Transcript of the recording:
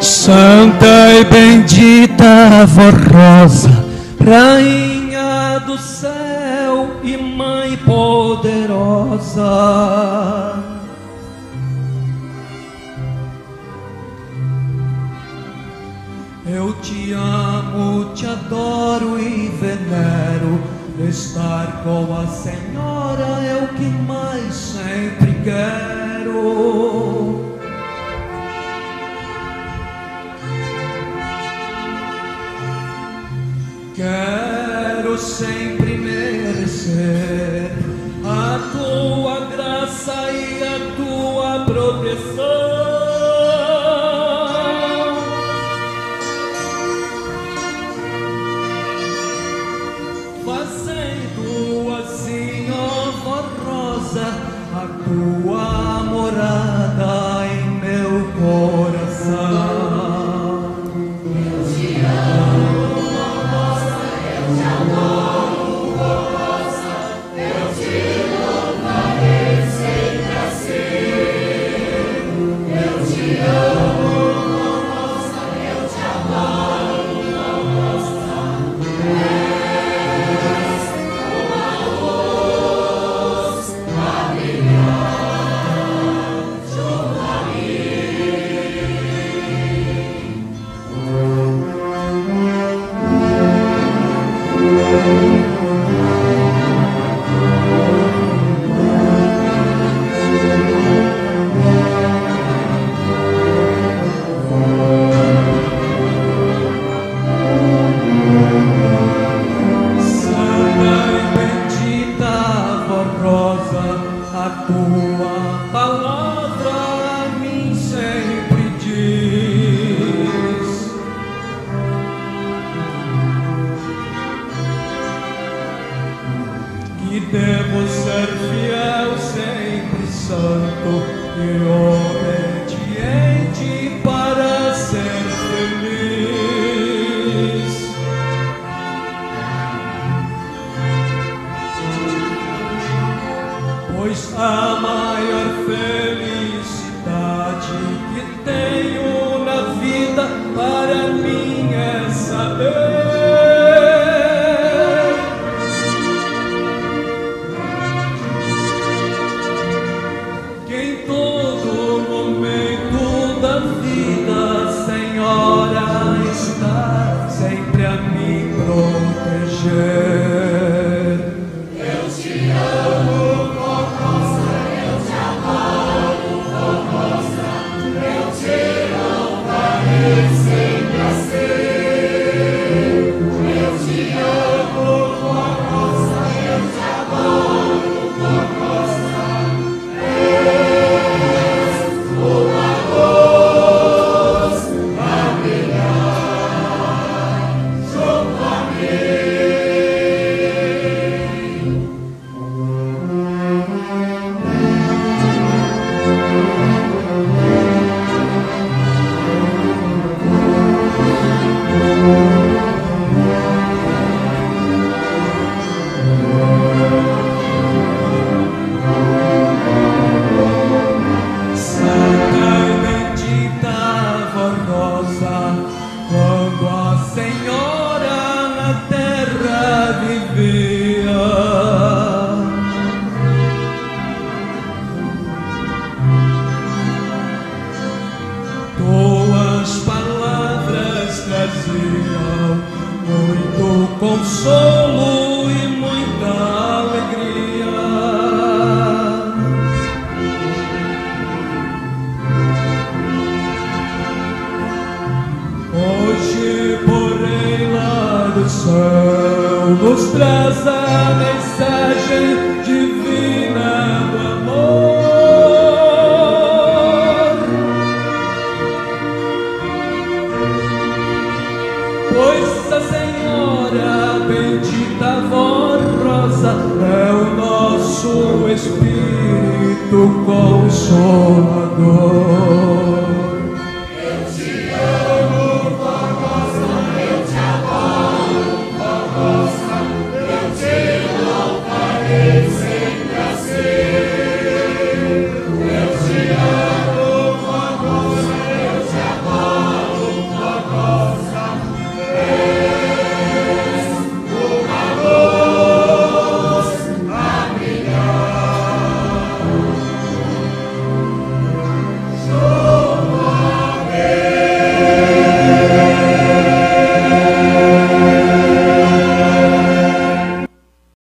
Santa e bendita forrosa, Rainha do céu e Mãe poderosa. Eu te amo, te adoro e venero. Estar com a Senhora é o que mais sempre quero. Quero sempre merecer a tua morada Pois a maior felicidade que tenho vida, muito consolo e muita alegria. Hoje, porém, lá do céu nos traz a mensagem nosso Espírito Consolador.